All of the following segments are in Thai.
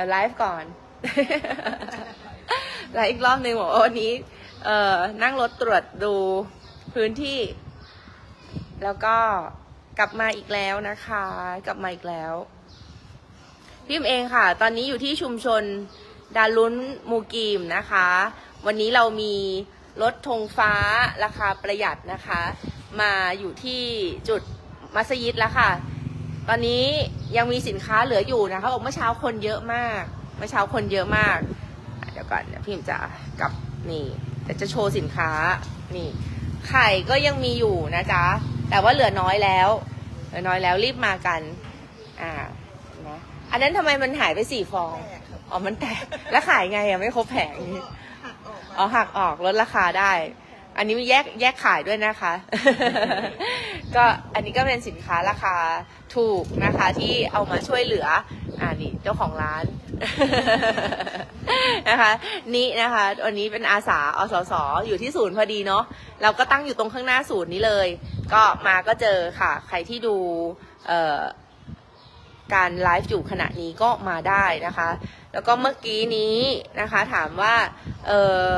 ดี๋ยวไลฟ์ก่อนไลฟ์อีกรอบหนึ่งบอกวันนี้ เอ่อนั่งรถตรวจดูพื้นที่ แล้วก็กลับมาอีกแล้วนะคะ กลับมาอีกแล้วพิมเองค่ะ ตอนนี้อยู่ที่ชุมชนดารุนมูกีมนะคะ วันนี้เรามีรถธงฟ้าราคาประหยัดนะคะ มาอยู่ที่จุดมัสยิดแล้วค่ะ ตอนนี้ยังมีสินค้าเหลืออยู่นะคะบอกเมื่อเช้าคนเยอะมาก เมื่อเช้าคนเยอะมากอะเดี๋ยวก่อนเดี๋ยวพิมจะกลับนี่แต่จะโชว์สินค้านี่ ไข่ก็ยังมีอยู่นะจ๊ะ แต่ว่าเหลือน้อยแล้วเหลือน้อยแล้วรีบมากัน อ่านะอันนั้นทำไมมันหายไปสี่ฟอง อ๋อ มันแตก แล้วขายไงอะไม่ครบแผงนี่อ๋อหักออกลดราคาได้ อันนี้มีแยกแยกขายด้วยนะคะ ก็อันนี้ก็เป็นสินค้าราคาถูกนะคะที่เอามาช่วยเหลืออ่านี่เจ้าของร้านนะคะนี่นะคะวันนี้เป็นอาสาอสสอยู่ที่ศูนย์พอดีเนาะเราก็ตั้งอยู่ตรงข้างหน้าศูนย์นี้เลย ก็มาก็เจอค่ะ ใครที่ดูเอ่อการไลฟ์อยู่ขณะนี้ก็มาได้นะคะ แล้วก็เมื่อกี้นี้นะคะถามว่าเออ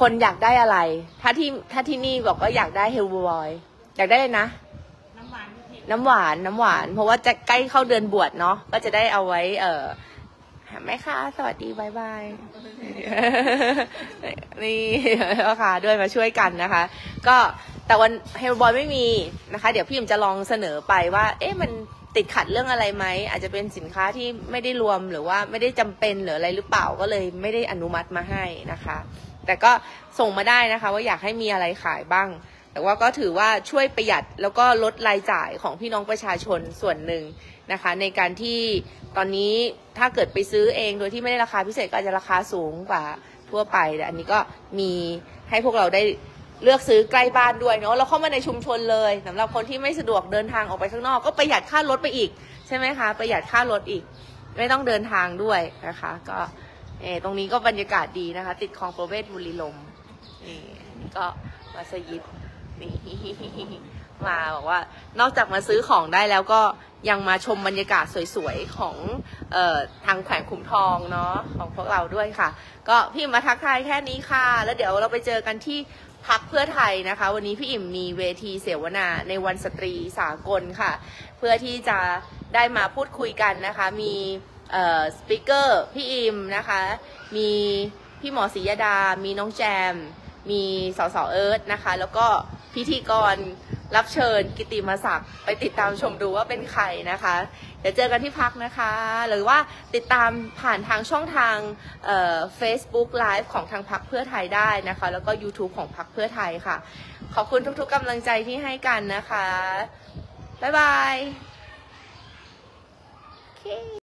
คนอยากได้อะไร ถ้าที่ถ้าที่นี่บอกว่าอยากได้เฮลบอยอยากได้เลยนะ น้ำหวานน้ำหวานน้ำหวาน เพราะว่าจะใกล้เข้าเดือนบวชเนาะก็จะได้เอาไว้ เออแม่ค้าสวัสดีบายบาย นี่พ่อค้าด้วยมาช่วยกันนะคะ ก็แต่วันเฮลบอยไม่มีนะคะ เดี๋ยวพี่ยิมจะลองเสนอไปว่า เอ๊ะมันติดขัดเรื่องอะไรไหมอาจจะเป็นสินค้าที่ไม่ได้รวมหรือว่าไม่ได้จำเป็นหรืออะไรหรือเปล่าก็เลยไม่ได้อนุมัติมาให้นะคะ แต่ก็ส่งมาได้นะคะ ว่าอยากให้มีอะไรขายบ้าง แต่ว่าก็ถือว่าช่วยประหยัดแล้วก็ลดรายจ่ายของพี่น้องประชาชนส่วนหนึ่งนะคะ ในการที่ตอนนี้ถ้าเกิดไปซื้อเองโดยที่ไม่ได้ราคาพิเศษก็อาจจะราคาสูงกว่าทั่วไปแต่อันนี้ก็มีให้พวกเราได้เลือกซื้อใกล้บ้านด้วยเนาะเราเข้ามาในชุมชนเลยสำหรับคนที่ไม่สะดวกเดินทางออกไปข้างนอก ก็ประหยัดค่ารถไปอีก ใช่ไหมคะ ประหยัดค่ารถอีก ไม่ต้องเดินทางด้วยนะคะ ก็ เออตรงนี้ก็บรรยากาศดีนะคะ ติดคลองประเวศบุรีลมนี่นี่ก็มัสยิดนี่มาบอกว่านอกจากมาซื้อของได้แล้วก็ยังมาชมบรรยากาศสวยๆของเอ่อทางแขวงขุมทองเนาะของพวกเราด้วยค่ะ ก็พี่มาทักทายแค่นี้ค่ะ แล้วเดี๋ยวเราไปเจอกันที่พักเพื่อไทยนะคะ วันนี้พี่อิ่มมีเวทีเสวนาในวันสตรีสากลค่ะ เพื่อที่จะได้มาพูดคุยกันนะคะ มี สปิเกอร์พี่อิมนะคะ มีพี่หมอศรียดา มีน้องแจม มีสสเอิร์ธนะคะ แล้วก็พิธีกรรับเชิญกิติมศักดิ์ไปติดตามชมดูว่าเป็นใครนะคะ เดี๋ยวเจอกันที่พักนะคะ หรือว่าติดตามผ่านทางช่องทางเอ่อ Facebook Live ของทางพักเพื่อไทยได้นะคะ แล้วก็ YouTube ของพักเพื่อไทยค่ะ ขอบคุณทุกๆกำลังใจที่ให้กันนะคะ บ๊ายบายโอเค